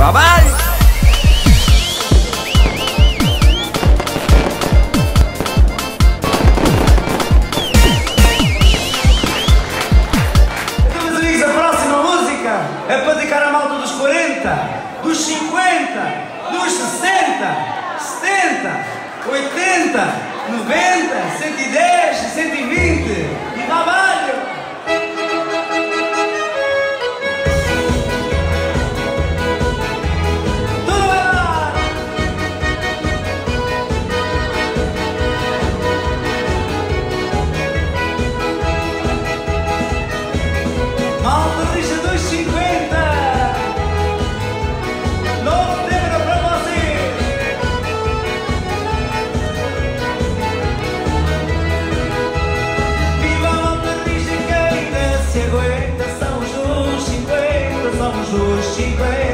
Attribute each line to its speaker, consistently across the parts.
Speaker 1: Trabalhe!
Speaker 2: Então, meus amigos, a próxima música é para dedicar a malta dos 40, dos 50, dos 60, 70, 80, 90, 110, 120 e trabalho! Maurício dos 50. Novo livro pra você. Viva Maurício quem se aguenta. São os dos são os dos 50.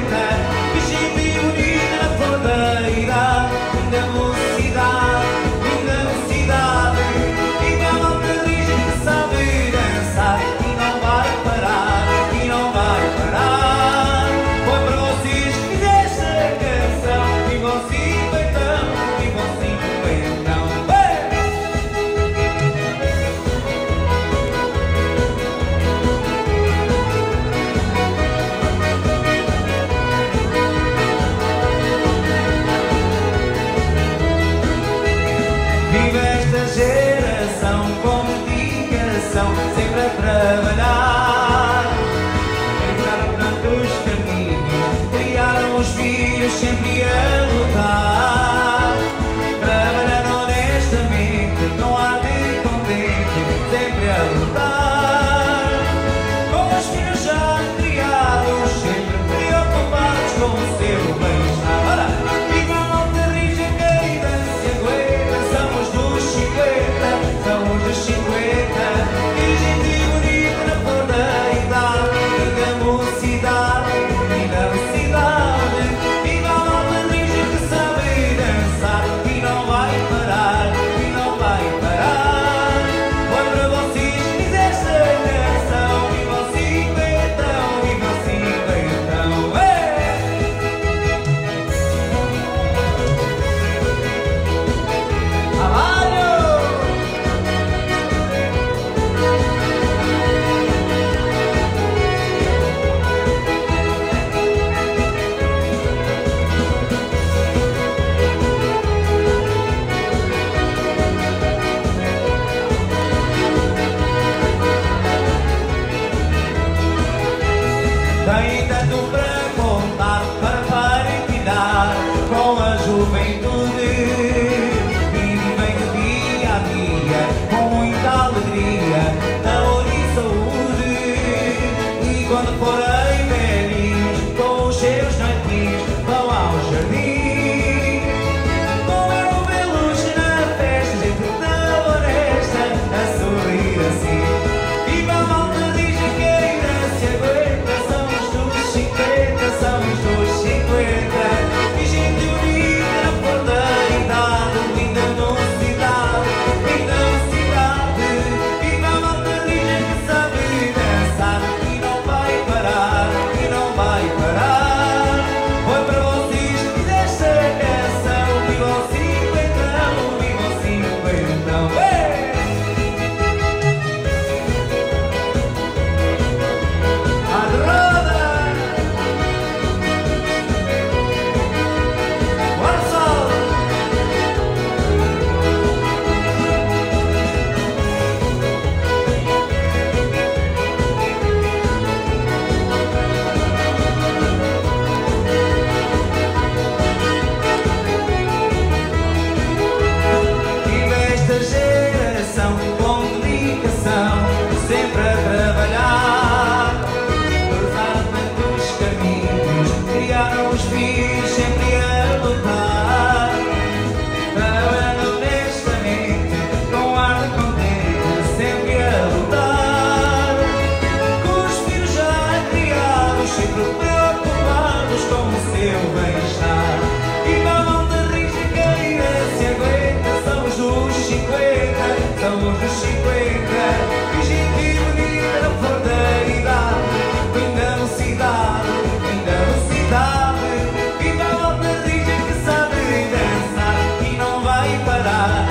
Speaker 2: coração sempre a trabalhar. Entraram tantos caminhos, criaram os filhos sempre a lutar. 50, são os 50 Fingem que bonita não verdade Vinda no cidade, vinda no cidade. Viva a volta que sabe dançar E não vai parar.